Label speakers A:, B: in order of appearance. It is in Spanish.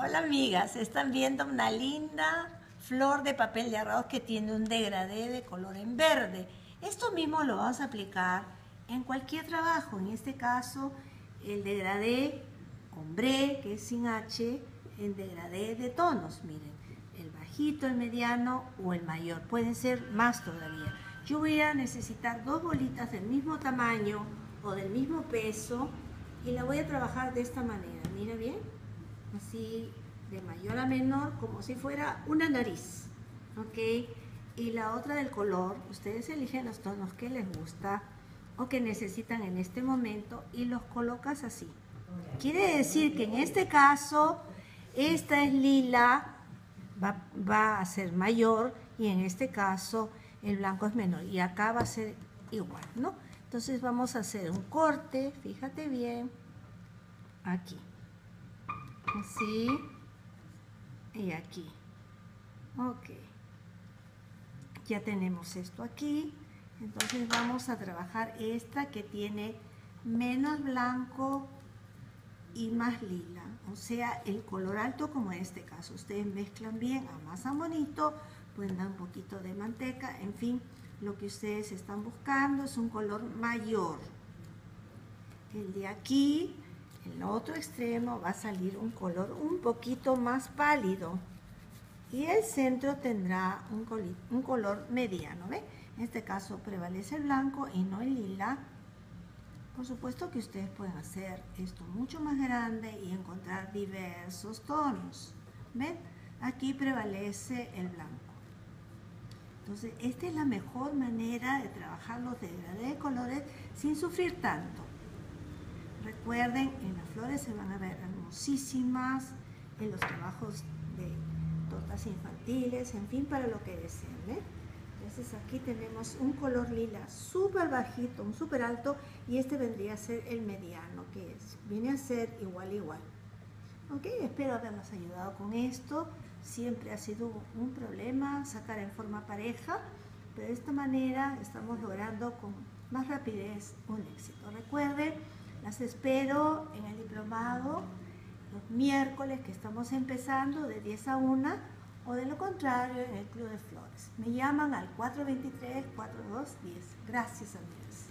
A: Hola amigas, están viendo una linda flor de papel de arroz que tiene un degradé de color en verde. Esto mismo lo vamos a aplicar en cualquier trabajo, en este caso el degradé con bre, que es sin H, en degradé de tonos, miren, el bajito, el mediano o el mayor, pueden ser más todavía. Yo voy a necesitar dos bolitas del mismo tamaño o del mismo peso y la voy a trabajar de esta manera, mira bien así de mayor a menor, como si fuera una nariz, ¿ok? Y la otra del color, ustedes eligen los tonos que les gusta o que necesitan en este momento y los colocas así. Quiere decir que en este caso, esta es lila, va, va a ser mayor y en este caso el blanco es menor y acá va a ser igual, ¿no? Entonces vamos a hacer un corte, fíjate bien, aquí así. Y aquí. Ok. Ya tenemos esto aquí. Entonces vamos a trabajar esta que tiene menos blanco y más lila. O sea el color alto como en este caso. Ustedes mezclan bien amasan bonito pueden dar un poquito de manteca. En fin lo que ustedes están buscando es un color mayor. El de aquí el otro extremo va a salir un color un poquito más pálido y el centro tendrá un, un color mediano, ¿ve? En este caso prevalece el blanco y no el lila. Por supuesto que ustedes pueden hacer esto mucho más grande y encontrar diversos tonos. ¿Ven? Aquí prevalece el blanco. Entonces, esta es la mejor manera de trabajar los degradés de colores sin sufrir tanto. Recuerden, en las flores se van a ver hermosísimas, en los trabajos de tortas infantiles, en fin, para lo que deseen. ¿eh? Entonces aquí tenemos un color lila súper bajito, un súper alto, y este vendría a ser el mediano, que es, viene a ser igual igual. Ok, espero habernos ayudado con esto. Siempre ha sido un problema sacar en forma pareja, pero de esta manera estamos logrando con más rapidez un éxito. Recuerden, las espero en el diplomado los miércoles que estamos empezando de 10 a 1 o de lo contrario en el Club de Flores. Me llaman al 423-4210. Gracias, amigos.